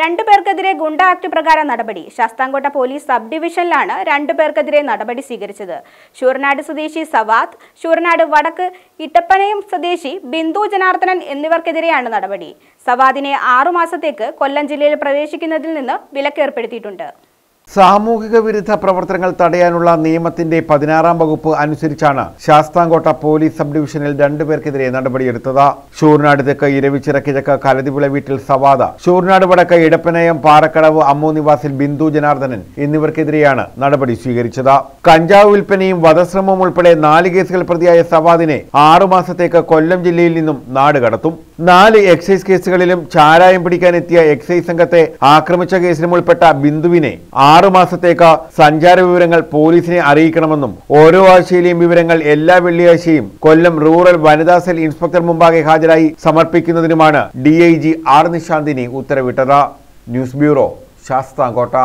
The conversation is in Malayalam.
രണ്ടുപേർക്കെതിരെ ഗുണ്ട ആക്ട് പ്രകാരം നടപടി. ശാസ്താംകോട്ട പോലീസ് സബ് ഡിവിഷനിലാണ് രണ്ടുപേർക്കെതിരെ നടപടി സ്വീകരിച്ചത്. ഷൂർനാട് സ്വദേശി സവാദ് ഷൂർനാട് വടക്ക് ഇട്ടപ്പനയം സ്വദേശി ബിന്ദു ജനാർദ്ദനൻ എന്നിവർക്കെതിരെയാണ് നടപടി. സവാദിനെ ആറുമാസത്തേക്ക് കൊല്ലം ജില്ലയിൽ പ്രവേശിക്കുന്നതിൽ നിന്ന് വിലക്കേർപ്പെടുത്തിയിട്ടുണ്ട്. സാമൂഹിക വിരുദ്ധ പ്രവർത്തനങ്ങൾ തടയാനുള്ള നിയമത്തിന്റെ പതിനാറാം വകുപ്പ് അനുസരിച്ചാണ് ശാസ്താംകോട്ട പോലീസ് സബ് ഡിവിഷനിൽ രണ്ടുപേർക്കെതിരെ നടപടിയെടുത്തത്. ഷൂർനാട് തെക്ക് ഇരവിച്ചിറ കിഴക്ക് കലതിപുള വീട്ടിൽ സവാദ. ഷൂർനാട് വടക്ക് ഇടപ്പനയം പാറക്കടവ് അമ്മു നിവാസിൽ ബിന്ദു ജനാർദ്ദനൻ എന്നിവർക്കെതിരെയാണ് നടപടി സ്വീകരിച്ചത്. കഞ്ചാവ് വിൽപ്പനയും വധശ്രമവും ഉൾപ്പെടെ നാല് കേസുകൾ പ്രതിയായ സവാദിനെ ആറുമാസത്തേക്ക് കൊല്ലം ജില്ലയിൽ നിന്നും നാട് കടത്തും. നാല് എക്സൈസ് കേസുകളിലും ചാരായം പിടിക്കാനെത്തിയ എക്സൈസ് സംഘത്തെ ആക്രമിച്ച കേസിലും ഉൾപ്പെട്ട ബിന്ദുവിനെ ആറു മാസത്തേക്ക് സഞ്ചാര വിവരങ്ങൾ പോലീസിനെ അറിയിക്കണമെന്നും ഓരോ ആഴ്ചയിലെയും വിവരങ്ങൾ എല്ലാ വെള്ളിയാഴ്ചയും കൊല്ലം റൂറൽ വനിതാ സെൽ ഇൻസ്പെക്ടർ മുമ്പാകെ ഹാജരായി സമർപ്പിക്കുന്നതിനുമാണ് D I G R Nishanthini ഉത്തരവിട്ടത്. News bureau Sasthamkotta.